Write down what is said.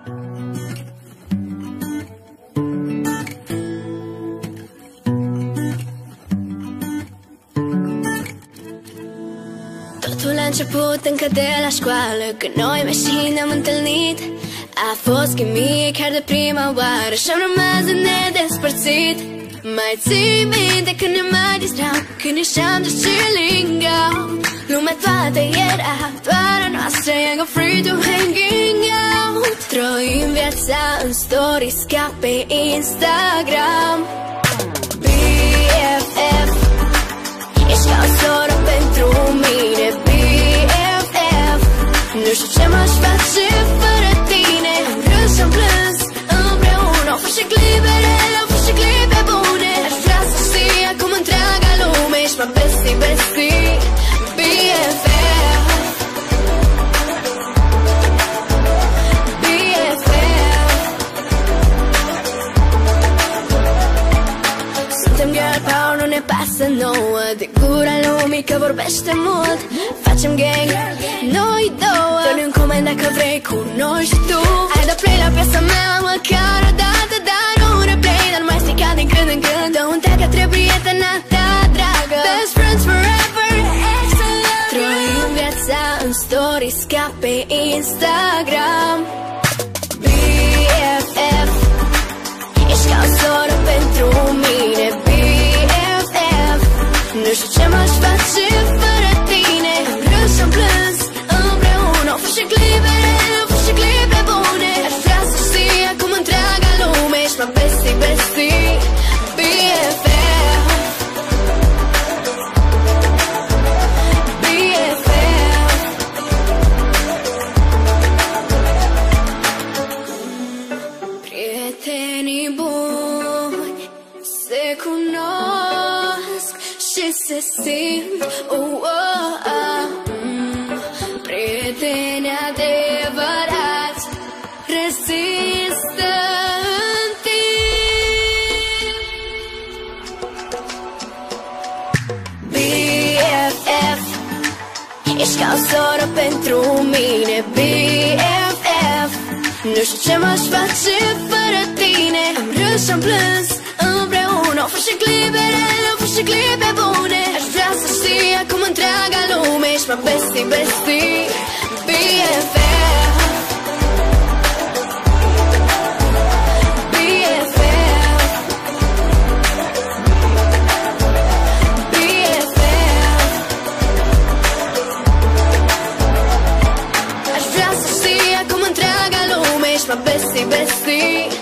Totul a început încă de la școală Când noi mașini ne-am întâlnit. A fost chimie chiar de prima oară Și-am rămas nedespărțit. Mai ții minte când ne mai distram Când ieșeam de chilling out Lumea toată era doar a noastră Young free to hanging out Trăim viața în stories ca pe Instagram girl power, nu ne pasă nouă. De gura lumii că vorbește mult. Facem gang, noi două. Fă-l în coment dacă vrei cu noi și tu. Ai dat play la piesa mea măcar o dată Dar nu un replay, dar nu mai strica din când în când. Dă-un tag către prietena ta dragă. Best friends forever, excellent. Trăim viața în stories ca pe Instagram Prietenii buni se cunosc și se simt oh, oh, oh. Mm. Prieteni adevărați rezistă în timp BFF Ești ca o soră pentru mine BFF Nu știu ce m-aș face fără tine. Am râs și-am plâns împreună. Au fost și clipe rele, au fost și clipe bune. Aș vrea să știi acum întreaga lume. Ești my bestie, bestie. BFF BFF Aș vrea